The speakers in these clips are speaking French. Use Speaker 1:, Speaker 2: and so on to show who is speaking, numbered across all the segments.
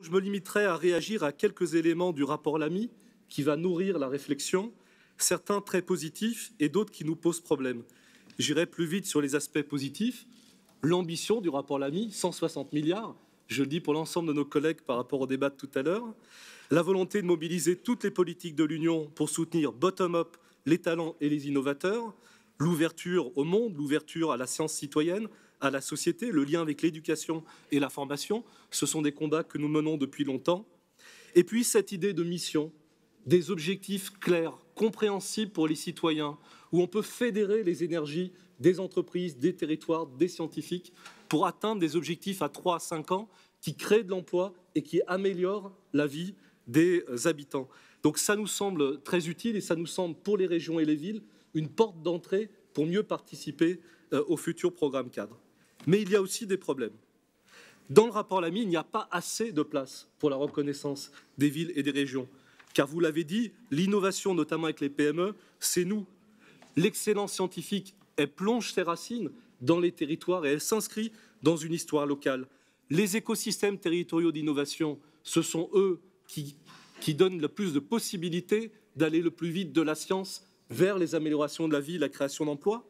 Speaker 1: Je me limiterai à réagir à quelques éléments du rapport Lamy qui va nourrir la réflexion, certains très positifs et d'autres qui nous posent problème. J'irai plus vite sur les aspects positifs. L'ambition du rapport Lamy, 160 milliards, je le dis pour l'ensemble de nos collègues par rapport au débat de tout à l'heure. La volonté de mobiliser toutes les politiques de l'Union pour soutenir bottom-up les talents et les innovateurs, l'ouverture au monde, l'ouverture à la science citoyenne, à la société, le lien avec l'éducation et la formation. Ce sont des combats que nous menons depuis longtemps. Et puis cette idée de mission, des objectifs clairs, compréhensibles pour les citoyens, où on peut fédérer les énergies des entreprises, des territoires, des scientifiques, pour atteindre des objectifs à 3 à 5 ans qui créent de l'emploi et qui améliorent la vie des habitants. Donc ça nous semble très utile et ça nous semble pour les régions et les villes une porte d'entrée pour mieux participer euh, au futur programme cadre. Mais il y a aussi des problèmes. Dans le rapport Lamy, il n'y a pas assez de place pour la reconnaissance des villes et des régions. Car vous l'avez dit, l'innovation, notamment avec les PME, c'est nous. L'excellence scientifique, elle plonge ses racines dans les territoires et elle s'inscrit dans une histoire locale. Les écosystèmes territoriaux d'innovation, ce sont eux qui, qui donnent le plus de possibilités d'aller le plus vite de la science vers les améliorations de la vie, la création d'emplois.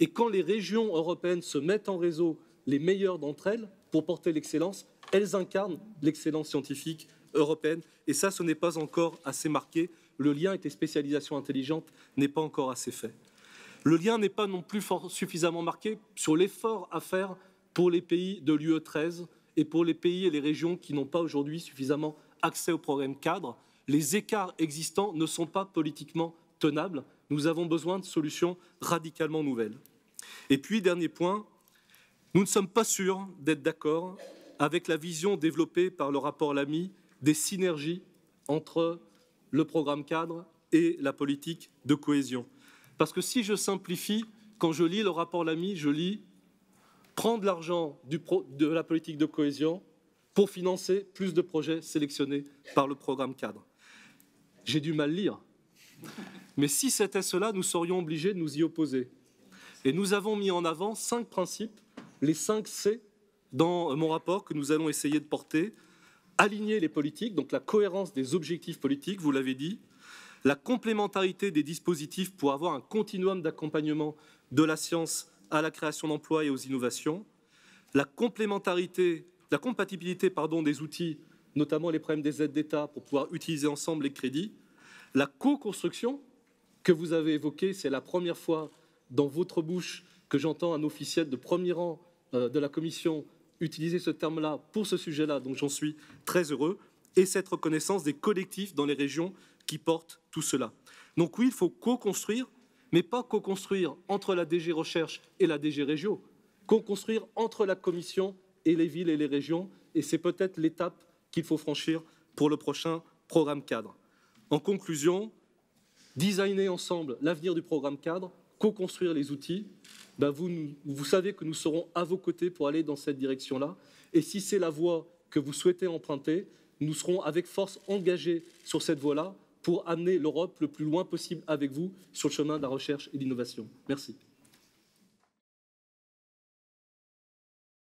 Speaker 1: Et quand les régions européennes se mettent en réseau, les meilleures d'entre elles, pour porter l'excellence, elles incarnent l'excellence scientifique européenne. Et ça, ce n'est pas encore assez marqué. Le lien avec les spécialisations intelligentes n'est pas encore assez fait. Le lien n'est pas non plus suffisamment marqué sur l'effort à faire pour les pays de l'UE 13 et pour les pays et les régions qui n'ont pas aujourd'hui suffisamment accès au programme cadre. Les écarts existants ne sont pas politiquement tenables. Nous avons besoin de solutions radicalement nouvelles. Et puis, dernier point, nous ne sommes pas sûrs d'être d'accord avec la vision développée par le rapport Lamy des synergies entre le programme cadre et la politique de cohésion. Parce que si je simplifie, quand je lis le rapport Lamy, je lis prendre l'argent de la politique de cohésion pour financer plus de projets sélectionnés par le programme cadre. J'ai du mal lire. Mais si c'était cela, nous serions obligés de nous y opposer. Et nous avons mis en avant cinq principes, les cinq C dans mon rapport que nous allons essayer de porter. Aligner les politiques, donc la cohérence des objectifs politiques, vous l'avez dit, la complémentarité des dispositifs pour avoir un continuum d'accompagnement de la science à la création d'emplois et aux innovations, la complémentarité, la compatibilité pardon, des outils, notamment les problèmes des aides d'État pour pouvoir utiliser ensemble les crédits, la co-construction que vous avez évoquée, c'est la première fois dans votre bouche que j'entends un officiel de premier rang de la Commission utiliser ce terme-là pour ce sujet-là, donc j'en suis très heureux, et cette reconnaissance des collectifs dans les régions qui portent tout cela. Donc oui, il faut co-construire, mais pas co-construire entre la DG Recherche et la DG Régio, co-construire entre la Commission et les villes et les régions, et c'est peut-être l'étape qu'il faut franchir pour le prochain programme cadre. En conclusion, designer ensemble l'avenir du programme cadre, co-construire les outils, vous, vous savez que nous serons à vos côtés pour aller dans cette direction-là. Et si c'est la voie que vous souhaitez emprunter, nous serons avec force engagés sur cette voie-là pour amener l'Europe le plus loin possible avec vous sur le chemin de la recherche et de l'innovation. Merci.